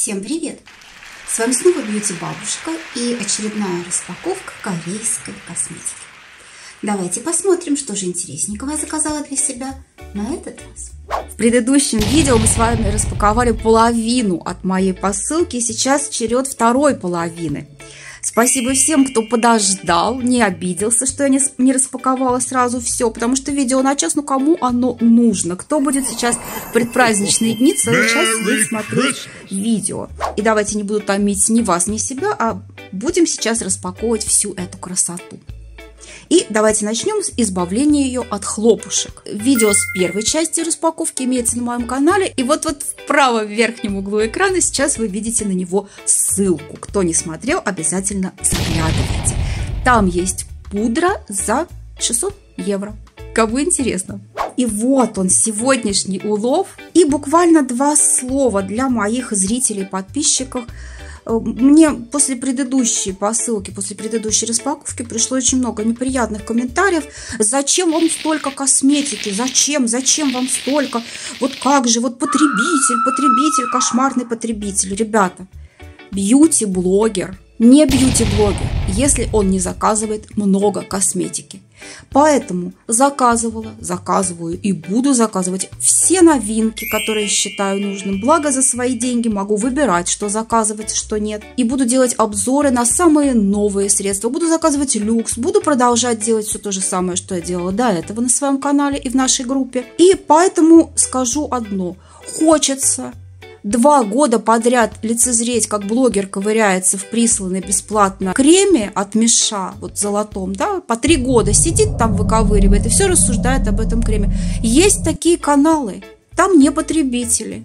Всем привет! С вами снова Бьюти Бабушка и очередная распаковка корейской косметики. Давайте посмотрим, что же интересненького я заказала для себя на этот раз. В предыдущем видео мы с вами распаковали половину от моей посылки, сейчас черед второй половины – Спасибо всем, кто подождал, не обиделся, что я не, не распаковала сразу все, потому что видео на час, ну кому оно нужно? Кто будет сейчас в предпраздничные дни целый час сидеть смотреть видео? И давайте не буду томить ни вас, ни себя, а будем сейчас распаковывать всю эту красоту. И давайте начнем с избавления ее от хлопушек. Видео с первой части распаковки имеется на моем канале. И вот-вот в правом верхнем углу экрана сейчас вы видите на него ссылку. Кто не смотрел, обязательно заглядывайте. Там есть пудра за 600 евро. Кому интересно. И вот он, сегодняшний улов. И буквально два слова для моих зрителей, подписчиков – Э, мне после предыдущей посылки, после предыдущей распаковки пришло очень много неприятных комментариев. Зачем вам столько косметики? Зачем? Зачем вам столько? Вот как же? Вот потребитель, потребитель, кошмарный потребитель. Ребята, бьюти-блогер, не бьюти-блогер, если он не заказывает много косметики. Поэтому заказывала, заказываю и буду заказывать все новинки, которые считаю нужным. Благо за свои деньги могу выбирать, что заказывать, что нет. И буду делать обзоры на самые новые средства. Буду заказывать люкс, буду продолжать делать все то же самое, что я делала до этого на своем канале и в нашей группе. И поэтому скажу одно. Хочется два года подряд лицезреть, как блогер ковыряется в присланной бесплатно креме от Миша, вот золотом, да, по три года сидит там, выковыривает и все рассуждает об этом креме. Есть такие каналы, там не потребители.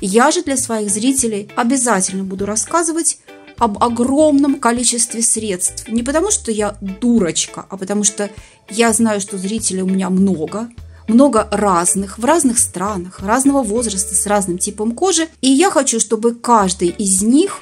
Я же для своих зрителей обязательно буду рассказывать об огромном количестве средств. Не потому, что я дурочка, а потому что я знаю, что зрителей у меня много – много разных, в разных странах, разного возраста, с разным типом кожи. И я хочу, чтобы каждый из них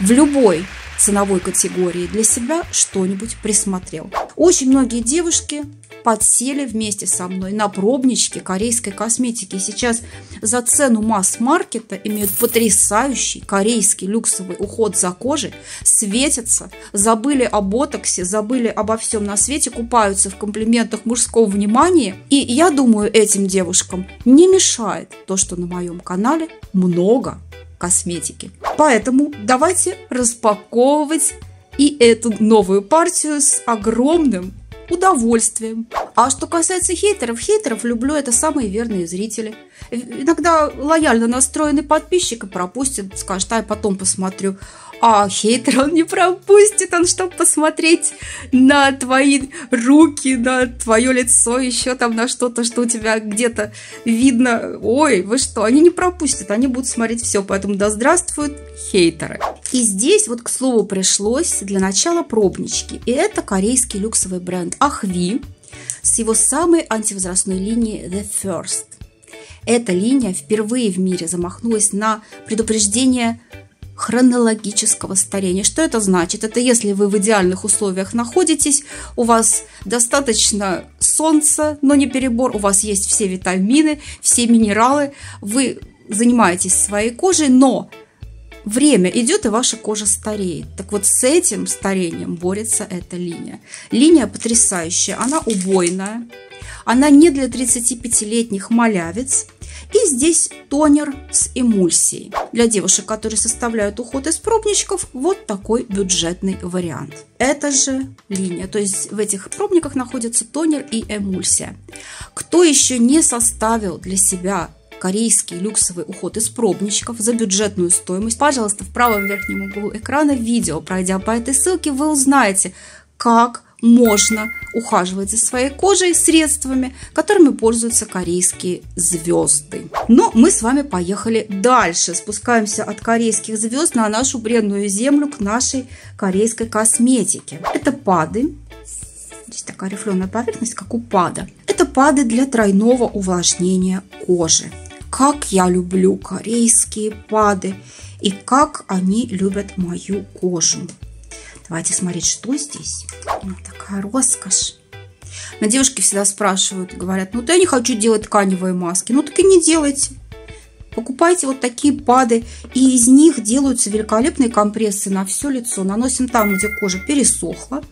в любой ценовой категории для себя что-нибудь присмотрел. Очень многие девушки подсели вместе со мной на пробнички корейской косметики. Сейчас за цену масс-маркета имеют потрясающий корейский люксовый уход за кожей, светятся, забыли о ботоксе, забыли обо всем на свете, купаются в комплиментах мужского внимания. И я думаю, этим девушкам не мешает то, что на моем канале много косметики. Поэтому давайте распаковывать и эту новую партию с огромным удовольствием. А что касается хейтеров, хейтеров люблю, это самые верные зрители. Иногда лояльно настроенный подписчик пропустит, скажет, а я потом посмотрю. А хейтер он не пропустит, он чтобы посмотреть на твои руки, на твое лицо, еще там на что-то, что у тебя где-то видно. Ой, вы что, они не пропустят, они будут смотреть все, поэтому да здравствуют хейтеры. И здесь вот, к слову, пришлось для начала пробнички. И это корейский люксовый бренд Ахви с его самой антивозрастной линией The First. Эта линия впервые в мире замахнулась на предупреждение хронологического старения. Что это значит? Это если вы в идеальных условиях находитесь, у вас достаточно солнца, но не перебор, у вас есть все витамины, все минералы, вы занимаетесь своей кожей, но время идет, и ваша кожа стареет. Так вот, с этим старением борется эта линия. Линия потрясающая, она убойная, она не для 35-летних малявец, и здесь тонер с эмульсией. Для девушек, которые составляют уход из пробничков, вот такой бюджетный вариант. Это же линия, то есть в этих пробниках находится тонер и эмульсия. Кто еще не составил для себя корейский люксовый уход из пробничков за бюджетную стоимость, пожалуйста, в правом верхнем углу экрана видео, пройдя по этой ссылке, вы узнаете, как можно ухаживать за своей кожей средствами, которыми пользуются корейские звезды. Но мы с вами поехали дальше. Спускаемся от корейских звезд на нашу бренную землю к нашей корейской косметике. Это пады. Здесь такая рифленая поверхность, как у пада. Это пады для тройного увлажнения кожи. Как я люблю корейские пады и как они любят мою кожу. Давайте смотреть, что здесь. Вот такая роскошь. На девушки всегда спрашивают, говорят, ну, да я не хочу делать тканевые маски. Ну, так и не делайте. Покупайте вот такие пады, и из них делаются великолепные компрессы на все лицо. Наносим там, где кожа пересохла,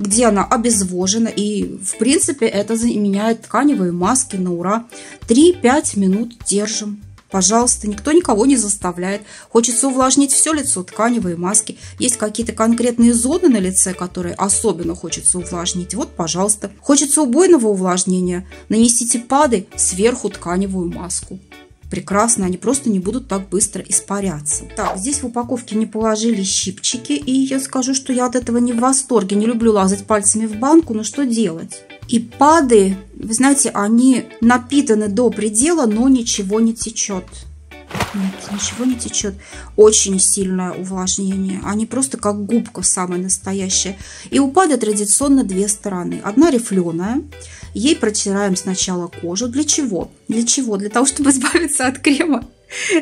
где она обезвожена. И, в принципе, это заменяет тканевые маски на ура. 3-5 минут держим. Пожалуйста, никто никого не заставляет. Хочется увлажнить все лицо, тканевые маски. Есть какие-то конкретные зоны на лице, которые особенно хочется увлажнить. Вот, пожалуйста. Хочется убойного увлажнения. Нанесите пады сверху тканевую маску прекрасно, они просто не будут так быстро испаряться. Так, здесь в упаковке не положили щипчики, и я скажу, что я от этого не в восторге. Не люблю лазать пальцами в банку, но что делать? И пады, вы знаете, они напитаны до предела, но ничего не течет. Нет, ничего не течет. Очень сильное увлажнение. Они просто как губка самая настоящая. И у пада традиционно две стороны. Одна рифленая. Ей протираем сначала кожу. Для чего? Для чего? Для того, чтобы избавиться от крема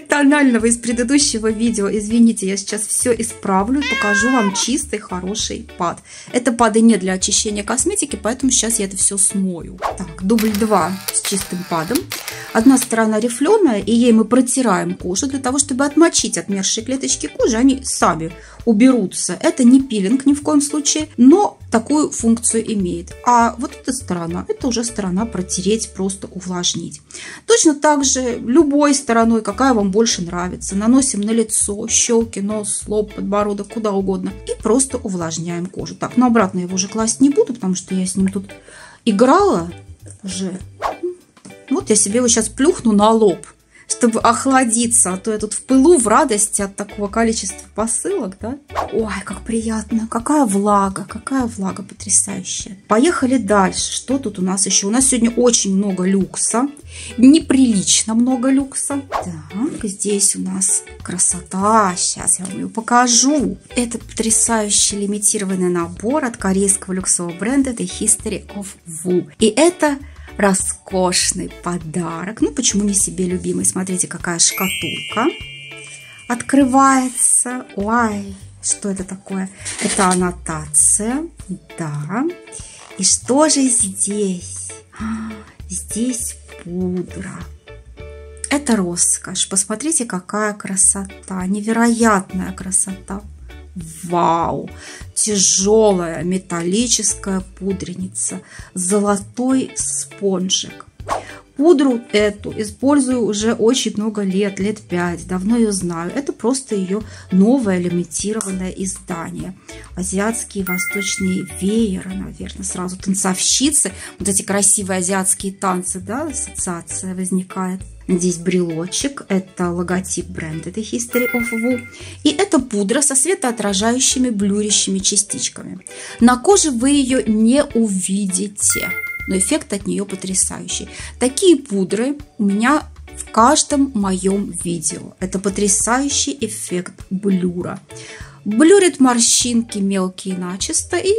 тонального из предыдущего видео. Извините, я сейчас все исправлю и покажу вам чистый, хороший пад. Это пады не для очищения косметики, поэтому сейчас я это все смою. Так, дубль 2 с чистым падом. Одна сторона рифленая, и ей мы протираем кожу для того, чтобы отмочить отмершие клеточки кожи. Они сами уберутся. Это не пилинг ни в коем случае, но такую функцию имеет. А вот эта сторона, это уже сторона протереть, просто увлажнить. Точно так же любой стороной, какая вам больше нравится, наносим на лицо, щеки, нос, лоб, подбородок, куда угодно. И просто увлажняем кожу. Так, но обратно я его уже класть не буду, потому что я с ним тут играла уже вот я себе его сейчас плюхну на лоб, чтобы охладиться, а то я тут в пылу, в радости от такого количества посылок, да? Ой, как приятно, какая влага, какая влага потрясающая. Поехали дальше, что тут у нас еще? У нас сегодня очень много люкса, неприлично много люкса. Так, здесь у нас красота, сейчас я вам ее покажу. Это потрясающий лимитированный набор от корейского люксового бренда The History of Wu. И это роскошный подарок. Ну, почему не себе любимый? Смотрите, какая шкатулка открывается. Ой, что это такое? Это аннотация, да. И что же здесь? А, здесь пудра. Это роскошь. Посмотрите, какая красота. Невероятная красота. Вау! Тяжелая металлическая пудреница, золотой спонжик. Пудру эту использую уже очень много лет, лет пять, давно ее знаю. Это просто ее новое лимитированное издание. Азиатские восточные вееры, наверное, сразу танцовщицы. Вот эти красивые азиатские танцы, да, ассоциация возникает. Здесь брелочек, это логотип бренда The History of Wu. И это пудра со светоотражающими блюрящими частичками. На коже вы ее не увидите но эффект от нее потрясающий. Такие пудры у меня в каждом моем видео. Это потрясающий эффект блюра. Блюрит морщинки мелкие начисто и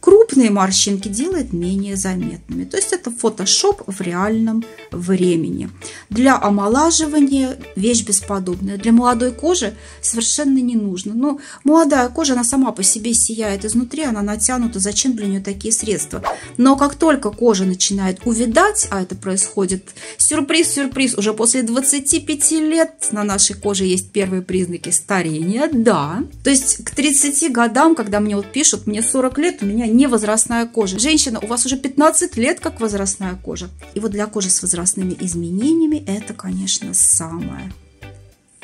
крупные морщинки делает менее заметными. То есть это фотошоп в реальном времени. Для омолаживания вещь бесподобная. Для молодой кожи совершенно не нужно. Но молодая кожа, она сама по себе сияет изнутри, она натянута. Зачем для нее такие средства? Но как только кожа начинает увидать, а это происходит, сюрприз-сюрприз, уже после 25 лет на нашей коже есть первые признаки старения, да. То есть к 30 годам, когда мне вот пишут, мне 40 лет, у меня не возрастная кожа. Женщина, у вас уже 15 лет как возрастная кожа. И вот для кожи с возрастными изменениями это, конечно, самое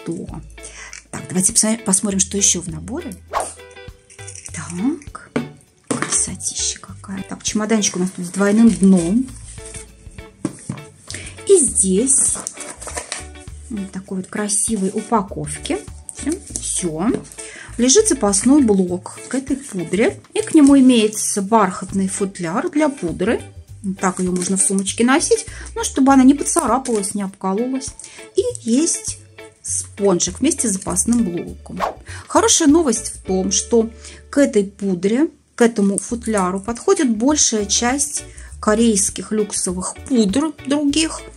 то. Так, давайте посмотрим, что еще в наборе. Так, красотища какая. Так, чемоданчик у нас тут с двойным дном. И здесь вот такой вот красивой упаковки. Все лежит запасной блок к этой пудре. И к нему имеется бархатный футляр для пудры. Так ее можно в сумочке носить, но чтобы она не поцарапалась, не обкололась. И есть спонжик вместе с запасным блоком. Хорошая новость в том, что к этой пудре, к этому футляру подходит большая часть корейских люксовых пудр других –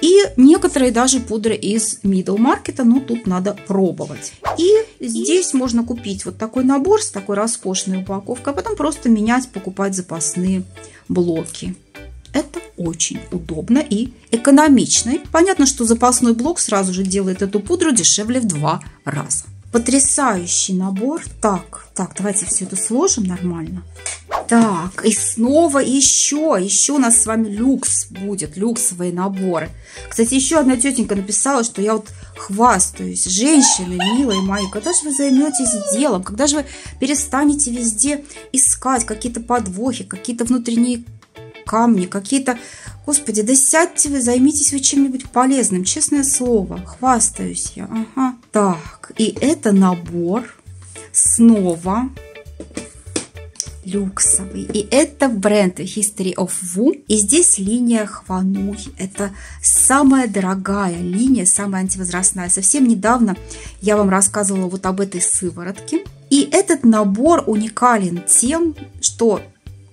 и некоторые даже пудры из middle маркета, но тут надо пробовать. И здесь можно купить вот такой набор с такой роскошной упаковкой, а потом просто менять, покупать запасные блоки. Это очень удобно и экономично. И понятно, что запасной блок сразу же делает эту пудру дешевле в два раза. Потрясающий набор. Так, так, давайте все это сложим нормально. Так, и снова еще, еще у нас с вами люкс будет, люксовые наборы. Кстати, еще одна тетенька написала, что я вот хвастаюсь. Женщины, милые мои, когда же вы займетесь делом? Когда же вы перестанете везде искать какие-то подвохи, какие-то внутренние камни, какие-то... Господи, да сядьте вы, займитесь вы чем-нибудь полезным, честное слово. Хвастаюсь я. Ага. Так, и это набор снова люксовый. И это бренд History of Wu. И здесь линия Хвануй. Это самая дорогая линия, самая антивозрастная. Совсем недавно я вам рассказывала вот об этой сыворотке. И этот набор уникален тем, что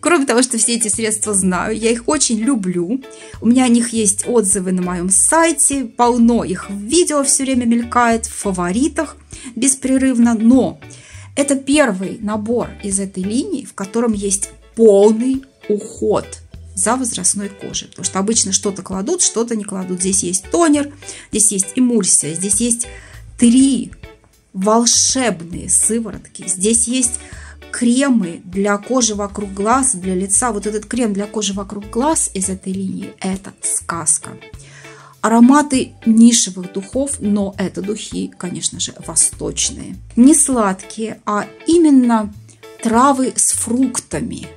Кроме того, что все эти средства знаю, я их очень люблю. У меня о них есть отзывы на моем сайте, полно их в видео все время мелькает, в фаворитах беспрерывно. Но это первый набор из этой линии, в котором есть полный уход за возрастной кожей. Потому что обычно что-то кладут, что-то не кладут. Здесь есть тонер, здесь есть эмульсия, здесь есть три волшебные сыворотки. Здесь есть кремы для кожи вокруг глаз, для лица. Вот этот крем для кожи вокруг глаз из этой линии – это сказка. Ароматы нишевых духов, но это духи, конечно же, восточные. Не сладкие, а именно травы с фруктами.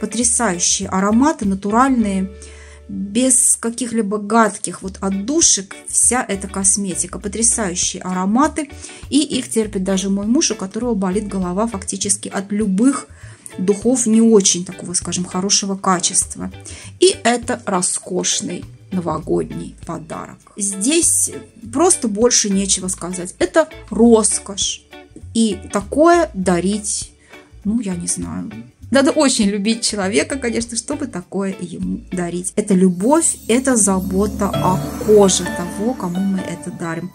Потрясающие ароматы, натуральные, без каких-либо гадких вот отдушек вся эта косметика. Потрясающие ароматы. И их терпит даже мой муж, у которого болит голова фактически от любых духов не очень такого, скажем, хорошего качества. И это роскошный новогодний подарок. Здесь просто больше нечего сказать. Это роскошь. И такое дарить, ну, я не знаю. Надо очень любить человека, конечно, чтобы такое ему дарить. Это любовь, это забота о коже того, кому мы это дарим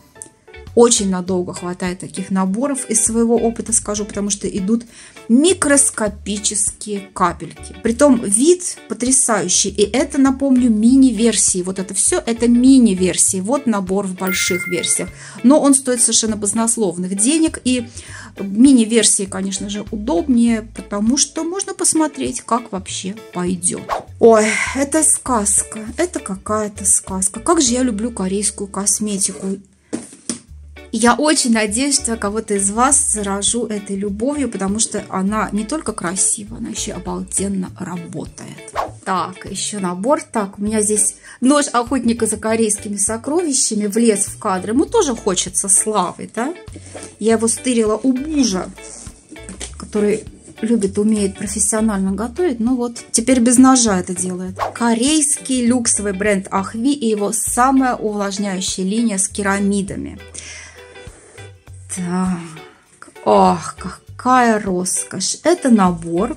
очень надолго хватает таких наборов. Из своего опыта скажу, потому что идут микроскопические капельки. Притом вид потрясающий. И это, напомню, мини-версии. Вот это все, это мини-версии. Вот набор в больших версиях. Но он стоит совершенно баснословных денег. И мини-версии, конечно же, удобнее, потому что можно посмотреть, как вообще пойдет. Ой, это сказка. Это какая-то сказка. Как же я люблю корейскую косметику. Я очень надеюсь, что кого-то из вас заражу этой любовью, потому что она не только красива, она еще обалденно работает. Так, еще набор. Так, у меня здесь нож охотника за корейскими сокровищами влез в кадр. Ему тоже хочется славы, да? Я его стырила у мужа, который любит, умеет профессионально готовить. Ну вот, теперь без ножа это делает. Корейский люксовый бренд Ахви и его самая увлажняющая линия с керамидами. Так, ох, какая роскошь. Это набор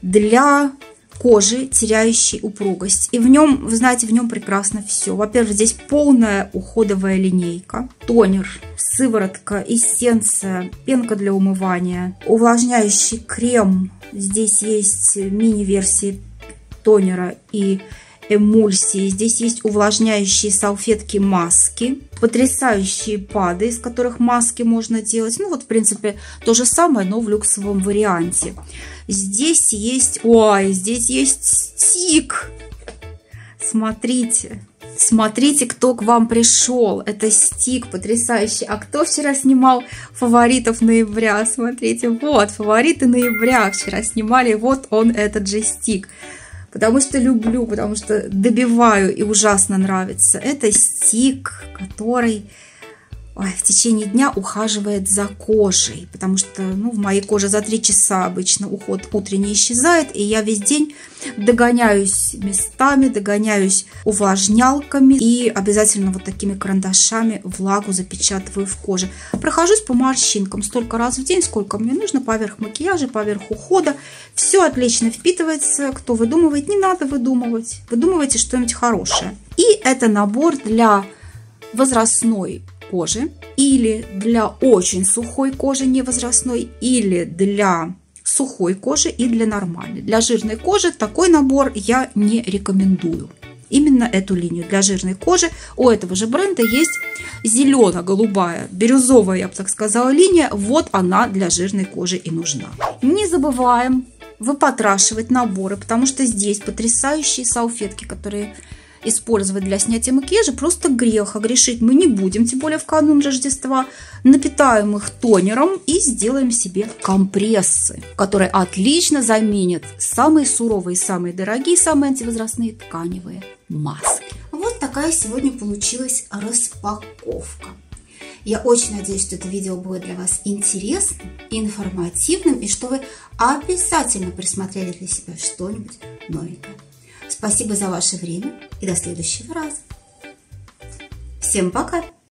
для кожи, теряющей упругость. И в нем, вы знаете, в нем прекрасно все. Во-первых, здесь полная уходовая линейка, тонер, сыворотка, эссенция, пенка для умывания, увлажняющий крем. Здесь есть мини-версии тонера и эмульсии. Здесь есть увлажняющие салфетки маски, потрясающие пады, из которых маски можно делать. Ну вот, в принципе, то же самое, но в люксовом варианте. Здесь есть, ой, здесь есть стик. Смотрите, Смотрите, кто к вам пришел. Это стик потрясающий. А кто вчера снимал фаворитов ноября? Смотрите, вот, фавориты ноября вчера снимали. Вот он, этот же стик потому что люблю, потому что добиваю и ужасно нравится. Это стик, который ой, в течение дня ухаживает за кожей, потому что ну, в моей коже за 3 часа обычно уход утренний исчезает, и я весь день догоняюсь местами, догоняюсь увлажнялками и обязательно вот такими карандашами влагу запечатываю в коже. Прохожусь по морщинкам столько раз в день, сколько мне нужно, поверх макияжа, поверх ухода. Все отлично впитывается. Кто выдумывает, не надо выдумывать. Выдумывайте что-нибудь хорошее. И это набор для возрастной кожи или для очень сухой кожи невозрастной или для сухой кожи и для нормальной. Для жирной кожи такой набор я не рекомендую. именно эту линию для жирной кожи. У этого же бренда есть зелено-голубая, бирюзовая, я бы так сказала, линия. Вот она для жирной кожи и нужна. Не забываем выпотрашивать наборы, потому что здесь потрясающие салфетки, которые использовать для снятия макияжа просто грех, а грешить мы не будем, тем более в канун Рождества. Напитаем их тонером и сделаем себе компрессы, которые отлично заменят самые суровые, самые дорогие, самые антивозрастные тканевые маски. Вот такая сегодня получилась распаковка. Я очень надеюсь, что это видео будет для вас интересным, информативным и что вы обязательно присмотрели для себя что-нибудь новенькое. Спасибо за ваше время и до следующего раза. Всем пока!